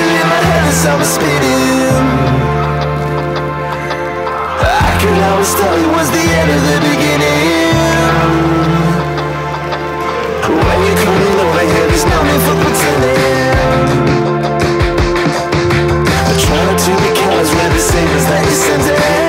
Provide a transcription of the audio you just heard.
picture in my head as I was spinning. I could always tell it was the end of the beginning. When you're coming over here, there's no need for pretending. I'm trying to count the colors where the signals that you sent